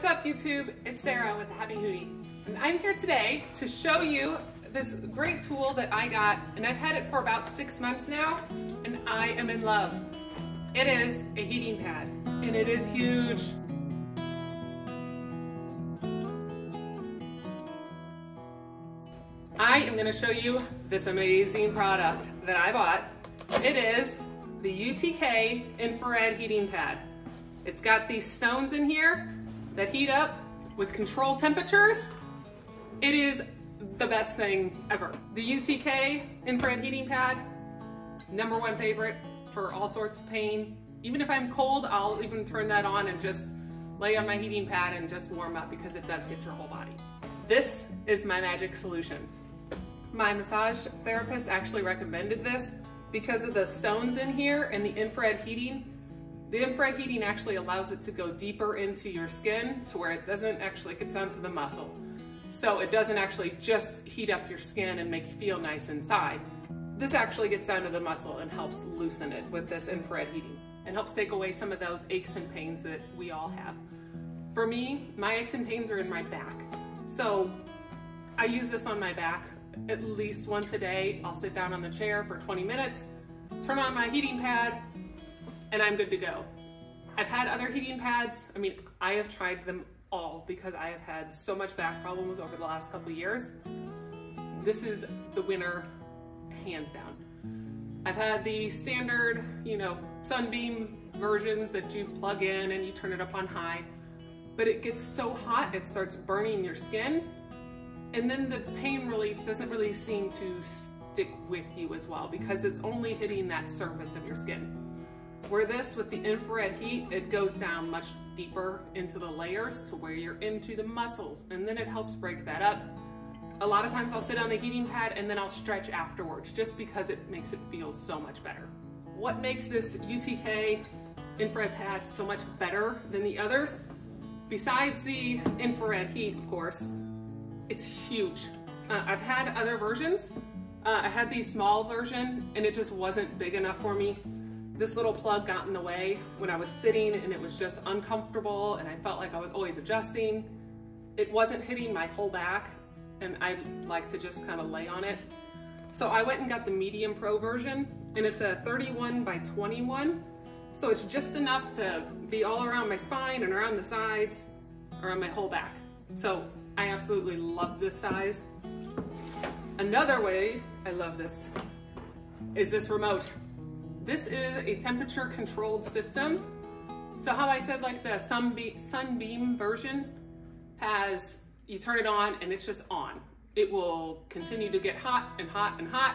What's up YouTube? It's Sarah with Happy Hootie. And I'm here today to show you this great tool that I got and I've had it for about six months now and I am in love. It is a heating pad and it is huge. I am gonna show you this amazing product that I bought. It is the UTK infrared heating pad. It's got these stones in here that heat up with controlled temperatures. It is the best thing ever. The UTK infrared heating pad, number one favorite for all sorts of pain. Even if I'm cold, I'll even turn that on and just lay on my heating pad and just warm up because it does get your whole body. This is my magic solution. My massage therapist actually recommended this because of the stones in here and the infrared heating. The infrared heating actually allows it to go deeper into your skin to where it doesn't actually get down to the muscle. So it doesn't actually just heat up your skin and make you feel nice inside. This actually gets down to the muscle and helps loosen it with this infrared heating and helps take away some of those aches and pains that we all have. For me, my aches and pains are in my back. So I use this on my back at least once a day. I'll sit down on the chair for 20 minutes, turn on my heating pad, and I'm good to go. I've had other heating pads. I mean, I have tried them all because I have had so much back problems over the last couple years. This is the winner, hands down. I've had the standard, you know, sunbeam versions that you plug in and you turn it up on high, but it gets so hot it starts burning your skin and then the pain relief doesn't really seem to stick with you as well because it's only hitting that surface of your skin. Where this, with the infrared heat, it goes down much deeper into the layers to where you're into the muscles and then it helps break that up. A lot of times I'll sit on the heating pad and then I'll stretch afterwards just because it makes it feel so much better. What makes this UTK infrared pad so much better than the others? Besides the infrared heat, of course, it's huge. Uh, I've had other versions. Uh, I had the small version and it just wasn't big enough for me. This little plug got in the way when I was sitting and it was just uncomfortable and I felt like I was always adjusting. It wasn't hitting my whole back and I like to just kind of lay on it. So I went and got the medium pro version and it's a 31 by 21. So it's just enough to be all around my spine and around the sides, around my whole back. So I absolutely love this size. Another way I love this is this remote. This is a temperature controlled system. So how I said like the sunbeam, sunbeam version has, you turn it on and it's just on. It will continue to get hot and hot and hot.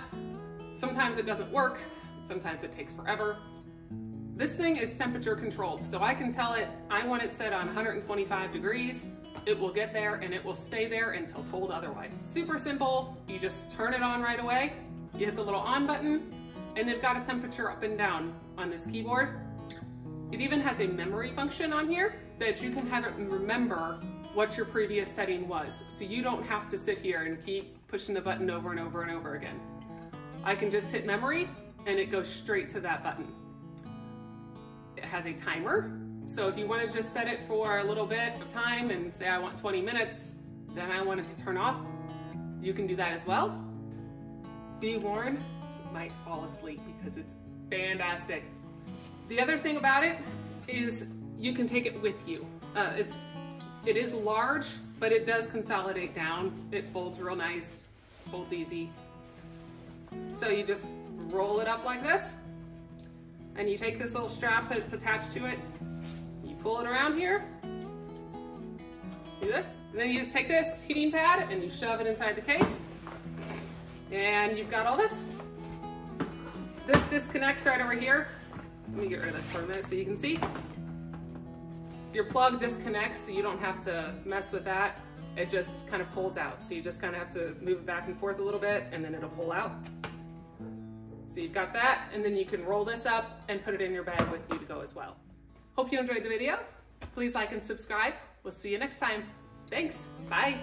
Sometimes it doesn't work. Sometimes it takes forever. This thing is temperature controlled, so I can tell it I want it set on 125 degrees it will get there and it will stay there until told otherwise. Super simple, you just turn it on right away, you hit the little on button, and they've got a temperature up and down on this keyboard. It even has a memory function on here that you can have it remember what your previous setting was. So you don't have to sit here and keep pushing the button over and over and over again. I can just hit memory and it goes straight to that button. It has a timer so if you want to just set it for a little bit of time and say I want 20 minutes, then I want it to turn off, you can do that as well. Be warned, might fall asleep because it's fantastic. The other thing about it is you can take it with you. Uh, it's, it is large, but it does consolidate down. It folds real nice, folds easy. So you just roll it up like this, and you take this little strap that's attached to it, you pull it around here. Do this. And then you just take this heating pad and you shove it inside the case. And you've got all this. This disconnects right over here. Let me get rid of this for a minute so you can see. Your plug disconnects so you don't have to mess with that. It just kind of pulls out. So you just kind of have to move it back and forth a little bit and then it'll pull out. So you've got that and then you can roll this up and put it in your bag with you to go as well. Hope you enjoyed the video. Please like and subscribe. We'll see you next time. Thanks. Bye.